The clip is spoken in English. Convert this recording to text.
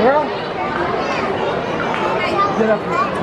Girl, get up here.